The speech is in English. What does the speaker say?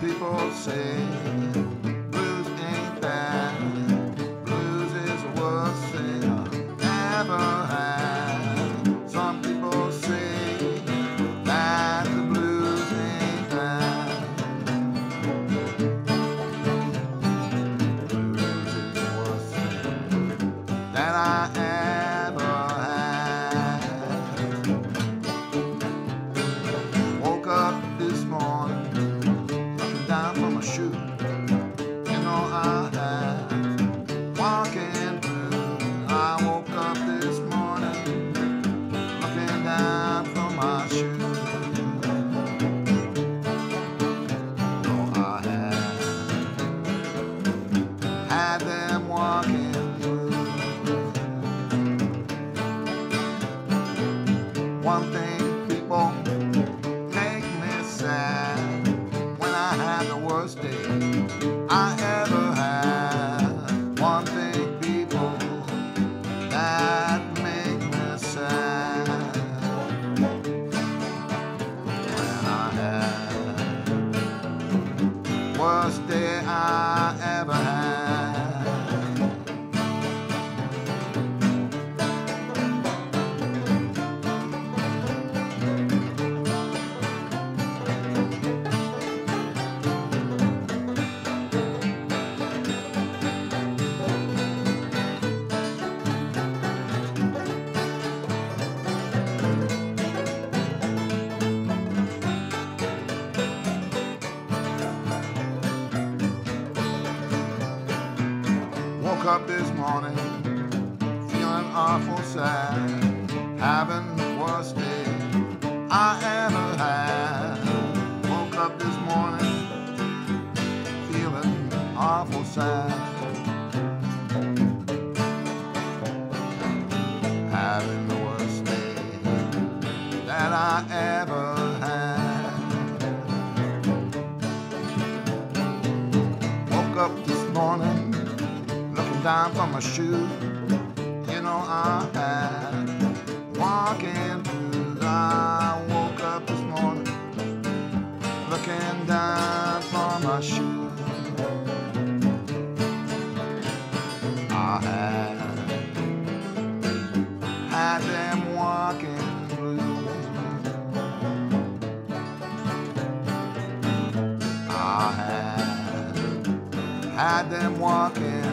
people say. Worst day I ever had. Up this morning feeling awful sad, having the worst day I ever had. Woke up this morning feeling awful sad, having the worst day that I ever had. Woke up this morning down from my shoe. You know I had walking through. I woke up this morning looking down from my shoe. I had had them walking. I had had them walking